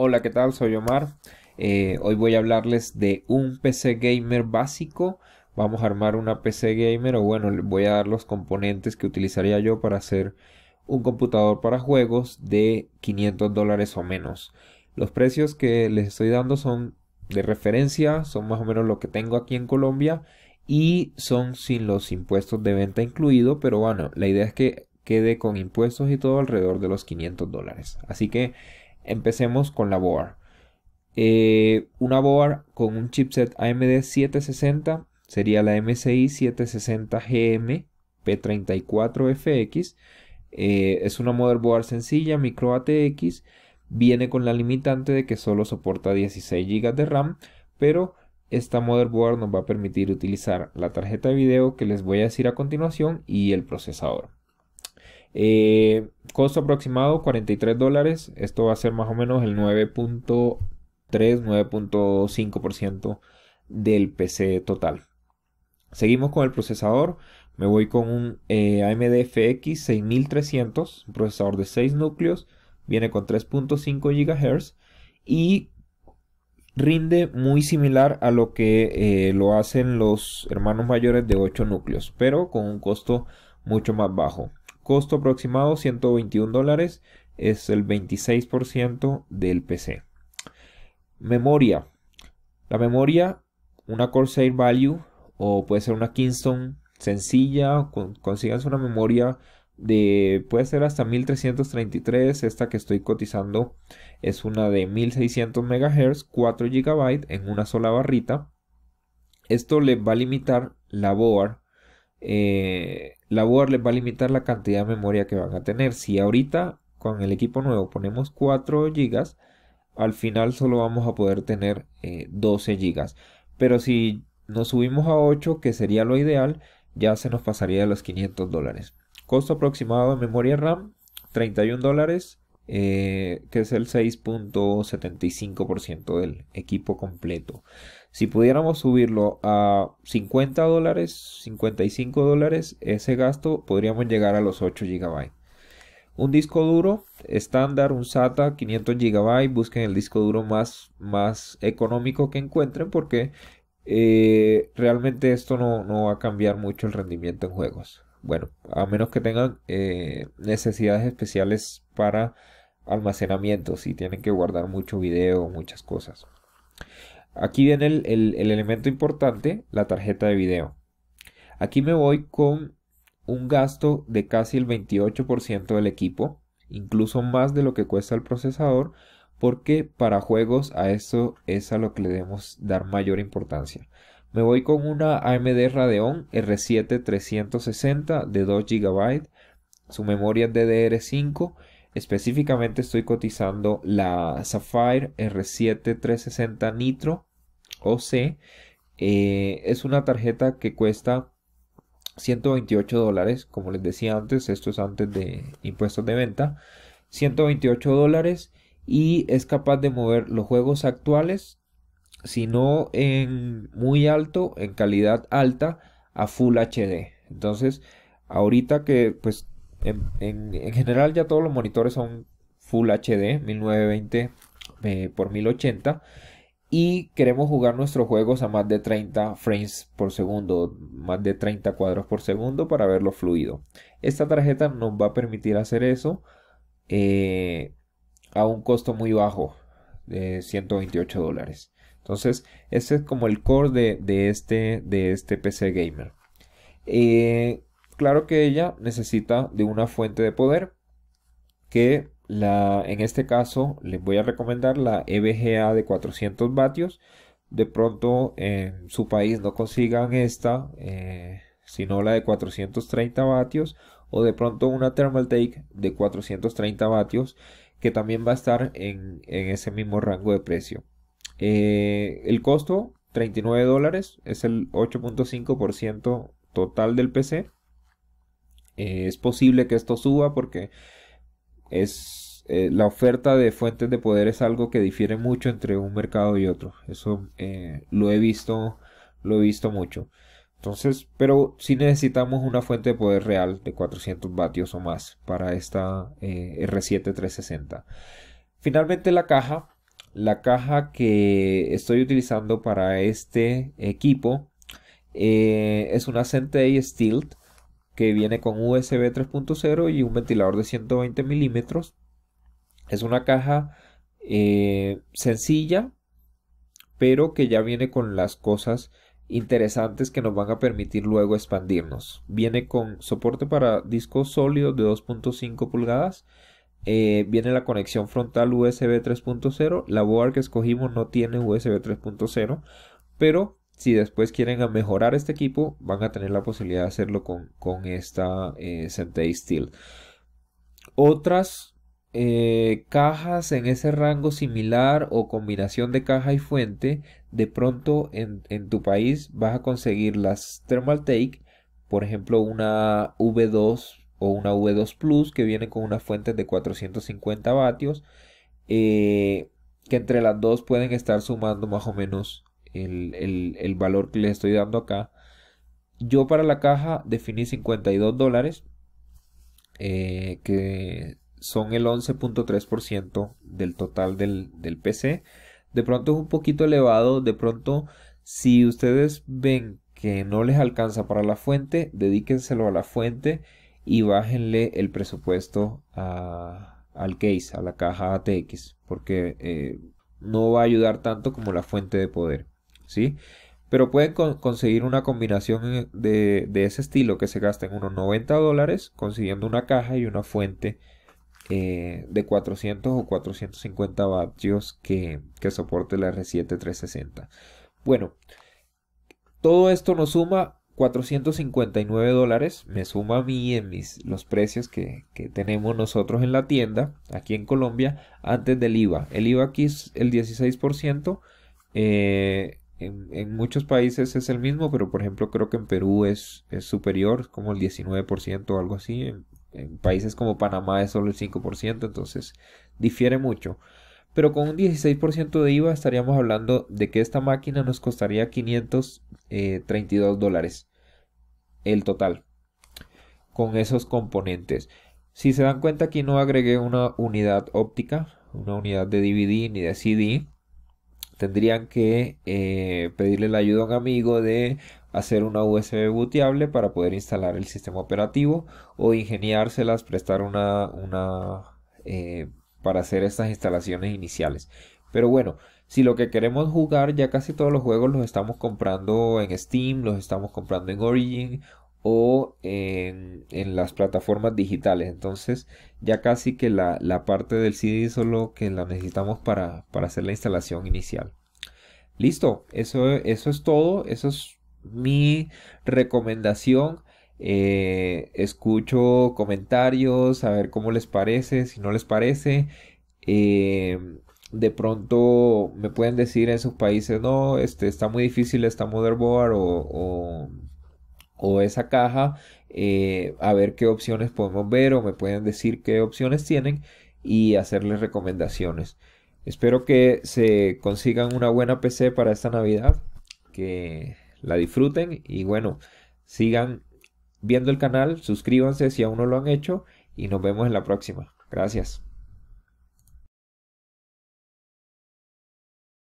Hola, ¿qué tal? Soy Omar. Eh, hoy voy a hablarles de un PC gamer básico. Vamos a armar una PC gamer o bueno, voy a dar los componentes que utilizaría yo para hacer un computador para juegos de 500 dólares o menos. Los precios que les estoy dando son de referencia, son más o menos lo que tengo aquí en Colombia y son sin los impuestos de venta incluido, pero bueno, la idea es que quede con impuestos y todo alrededor de los 500 dólares. Así que Empecemos con la board. Eh, una board con un chipset AMD 760 sería la MSI 760GM P34FX. Eh, es una motherboard sencilla, micro ATX. Viene con la limitante de que solo soporta 16 GB de RAM, pero esta motherboard nos va a permitir utilizar la tarjeta de video que les voy a decir a continuación y el procesador. Eh, costo aproximado 43 dólares. Esto va a ser más o menos el 9.3, 9.5% del PC total. Seguimos con el procesador. Me voy con un eh, AMD FX 6300, un procesador de 6 núcleos. Viene con 3.5 GHz y rinde muy similar a lo que eh, lo hacen los hermanos mayores de 8 núcleos, pero con un costo mucho más bajo. Costo aproximado 121 dólares. Es el 26% del PC. Memoria. La memoria, una Corsair Value o puede ser una Kingston sencilla. Consigas una memoria de puede ser hasta 1333 esta que estoy cotizando es una de 1600 MHz 4 GB en una sola barrita esto le va a limitar la board eh, la board les va a limitar la cantidad de memoria que van a tener. Si ahorita con el equipo nuevo ponemos 4 GB, al final solo vamos a poder tener 12 eh, GB. Pero si nos subimos a 8, que sería lo ideal, ya se nos pasaría de los 500 dólares. Costo aproximado de memoria RAM, 31 dólares, eh, que es el 6.75% del equipo completo. Si pudiéramos subirlo a 50 dólares, 55 dólares, ese gasto podríamos llegar a los 8 GB. Un disco duro estándar, un SATA 500 GB, busquen el disco duro más, más económico que encuentren porque eh, realmente esto no, va a cambiar mucho el rendimiento en juegos. Bueno, a menos que tengan eh, necesidades especiales para almacenamiento, si tienen que guardar mucho video, muchas cosas. Aquí viene el, elemento importante, la tarjeta de video. Aquí me voy con un gasto de casi el 28% del equipo, incluso más de lo que cuesta el procesador, porque para juegos a esto es a lo que le debemos dar mayor importancia. Me voy con una AMD Radeon R7 360 de 2 GB, su memoria es DDR5, específicamente estoy cotizando la Sapphire R7 360 Nitro OC eh, es una tarjeta que cuesta 128 dólares, como les decía antes, esto es antes de impuestos de venta, 128 dólares y es capaz de mover los juegos actuales, si no en muy alto, en calidad alta, a Full HD. Entonces, ahorita que pues en, general ya todos los monitores son Full HD, 1920 eh, por 1080 y queremos jugar nuestros juegos a más de 30 frames por segundo, más de 30 cuadros por segundo para verlo fluido. Esta tarjeta nos va a permitir hacer eso eh, a un costo muy bajo de 128 dólares. Entonces, ese es como el core de, este, de este PC gamer. Eh, claro que ella necesita de una fuente de poder que en este caso les voy a recomendar la EVGA de 400 vatios. De pronto en su país no consigan esta, eh, sino la de 430 vatios. O de pronto una Thermaltake de 430 vatios que también va a estar en, ese mismo rango de precio. Eh, el costo 39 dólares es el 8.5% total del PC. Eh, es posible que esto suba porque es eh, la oferta de fuentes de poder es algo que difiere mucho entre un mercado y otro. Eso eh, lo he visto, lo he visto mucho. Entonces, pero si necesitamos una fuente de poder real de 400 vatios o más para esta eh, R7 360. Finalmente la caja la caja que estoy utilizando para este equipo es una Centei Steel que viene con USB 3.0 y un ventilador de 120 milímetros. Es una caja eh, sencilla, pero que ya viene con las cosas interesantes que nos van a permitir luego expandirnos. Viene con soporte para discos sólidos de 2.5 pulgadas. Eh, viene la conexión frontal USB 3.0. La board que escogimos no tiene USB 3.0, pero si después quieren mejorar este equipo, van a tener la posibilidad de hacerlo con, esta eh, Steel. Otras eh, cajas en ese rango similar o combinación de caja y fuente, de pronto en, tu país vas a conseguir las Thermal Take, por ejemplo una V2 o una V2 Plus que viene con una fuente de 450 vatios, eh, que entre las dos pueden estar sumando más o menos el, el valor que les estoy dando acá. Yo para la caja definí 52 dólares. Eh, que son el 11.3% del total del, PC. De pronto es un poquito elevado, de pronto si ustedes ven que no les alcanza para la fuente, dedíquenselo a la fuente y bájenle el presupuesto al case, a la caja ATX, porque eh, no va a ayudar tanto como la fuente de poder, ¿sí? Pero pueden conseguir una combinación de, de, ese estilo que se gasta en unos 90 dólares, consiguiendo una caja y una fuente eh, de 400 o 450 vatios que, que soporte la R7 360. Bueno, todo esto nos suma 459 dólares. Me suma a mí en mis, los precios que, tenemos nosotros en la tienda aquí en Colombia antes del IVA. El IVA aquí es el 16%. Eh, en, muchos países es el mismo, pero por ejemplo creo que en Perú es, superior, como el 19% o algo así. En países como Panamá es solo el 5%, entonces difiere mucho. Pero con un 16% de IVA estaríamos hablando de que esta máquina nos costaría 532 dólares el total con esos componentes. Si se dan cuenta aquí no agregué una unidad óptica, una unidad de DVD ni de CD. Tendrían que eh, pedirle la ayuda a un amigo de hacer una USB booteable para poder instalar el sistema operativo o ingeniárselas, prestar una, una eh, para hacer estas instalaciones iniciales. Pero bueno, si lo que queremos jugar, ya casi todos los juegos los estamos comprando en Steam, los estamos comprando en Origin o en, las plataformas digitales. Entonces ya casi que la, parte del CD solo que la necesitamos para, para hacer la instalación inicial. Listo, eso, eso es todo. Eso es mi recomendación. Eh, escucho comentarios, a ver cómo les parece, si no les parece. Eh, de pronto me pueden decir en sus países, no, este, está muy difícil esta motherboard o, o, esa caja, eh, a ver qué opciones podemos ver o me pueden decir qué opciones tienen y hacerles recomendaciones. Espero que se consigan una buena PC para esta Navidad, que la disfruten y bueno, sigan viendo el canal, suscríbanse si aún no lo han hecho y nos vemos en la próxima. Gracias.